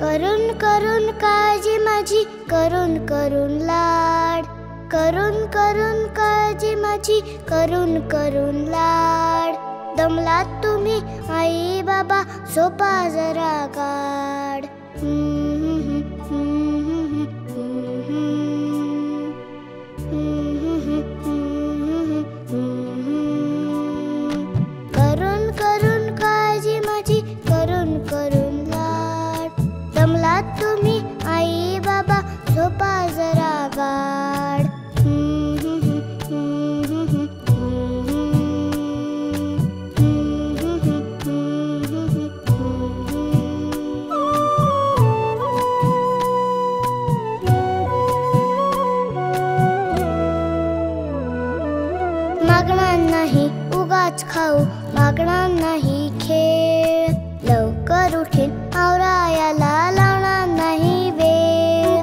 करून करून काळजी माझी करून करून लाड. करून करून काळजी माझी करून करून लाड. दमलात तुम्ही. आई बाबा सोपा जरा का नाही उगाच खाऊ मागणार नाही खेळ. लवकर उठेन आवरायाला लावणार नाही वेळ.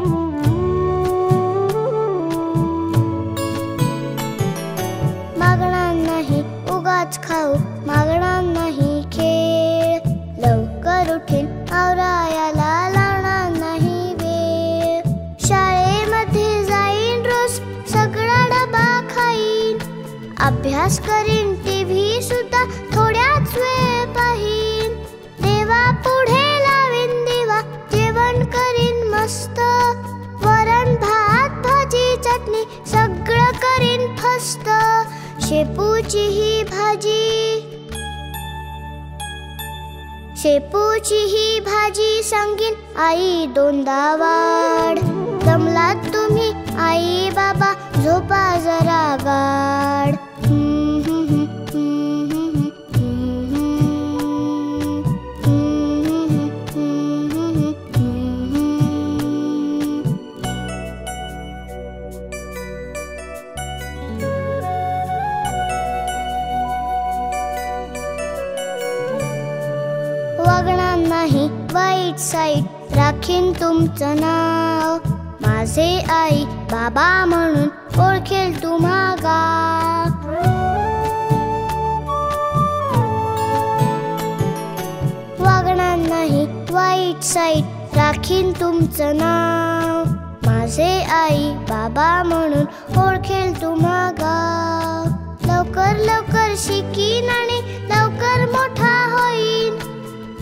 मागणार नाही उगाच खाऊ मागणार नाही खेळ. लवकर उठेन आवरायाला अभ्यास करीन टीव्ही सुद्धा थोड्याच वेळ पाहीन. देवा पुढे लावीन दिवा जेवण करीन मस्त. वरण भात भाजी चटणी सगळं करीन फस्त. शेपूची ही भाजी. शेपूची ही भाजी सांगीन आई दोनदा वाढ. जमलात तुम्ही आई बाबा झोपा जरा गाड वागणार नाही वाईट साईट. राखीन तुमचं नाव. माझे आई बाबा म्हणून ओळखेल तुम्हा गाव वागणार नाही वाईट साईट. राखीन तुमचं नाव. माझे आई बाबा म्हणून ओळखेल तुम्हा गाव लवकर लवकर शिकीन आणि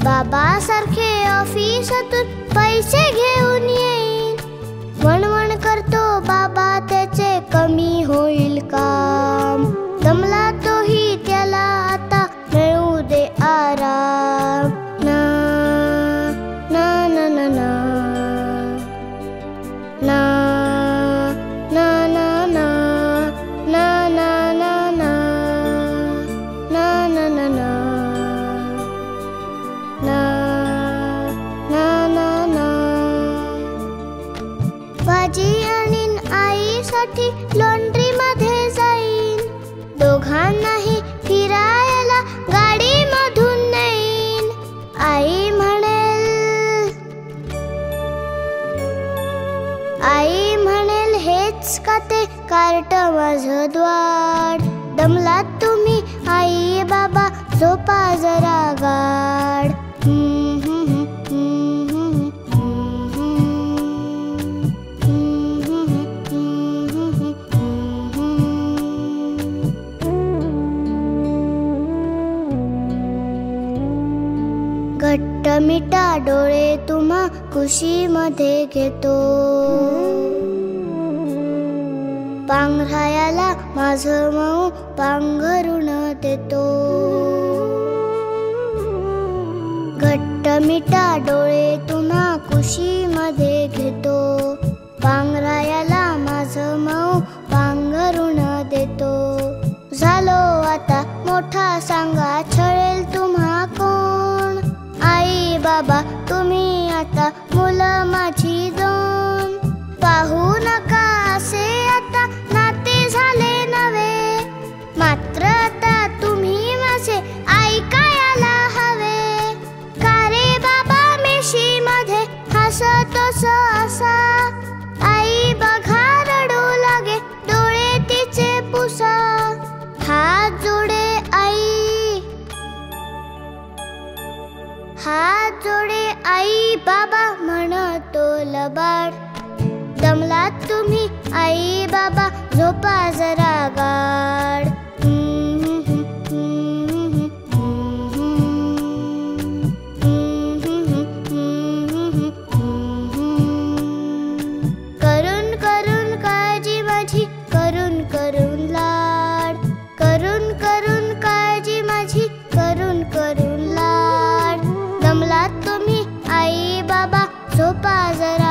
बाबा सारखे ऑफिसातून पैसे घेऊन ये. हिचकाते कार्ट माझं द्वार. दमलात तुम्ही आई बाबा झोपा जरा गाड. घट्ट मिठा डोळे तुम्हा खुशीमध्ये घेतो. पांघरायाला माझं मऊ पांघरुण देतो. घट्ट मिठा डोळे तुम्हा कुशीमध्ये आई लागे डोळे तिचे पुसा. हात जोडे आई. हात जोडे आई बाबा म्हणतो लबाड. दमलात तुम्ही आई बाबा झोपा जरा गा pássaro